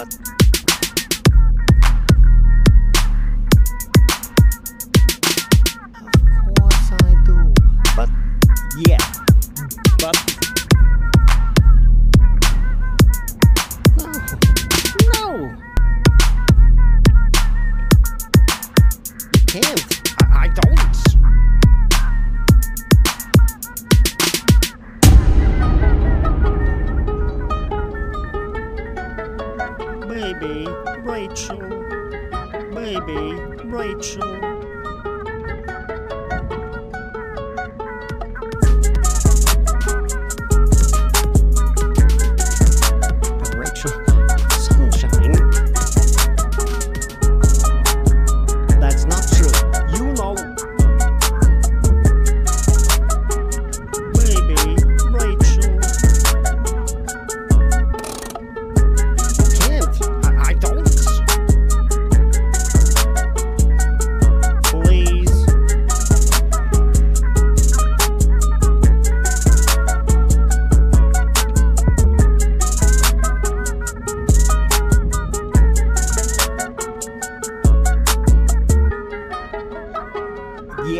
but of course I do. But yeah, but no, no, you can't. I, I don't. Baby, Rachel. Baby, Rachel.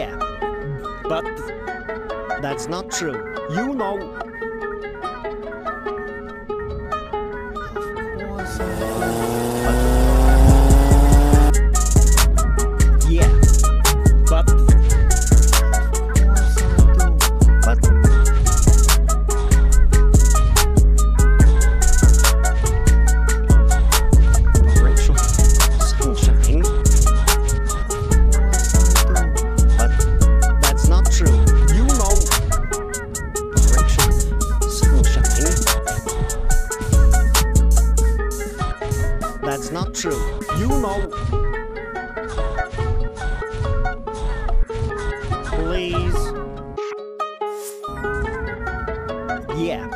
Yeah, but that's not true. You know. Not true. You know. Please. Yeah.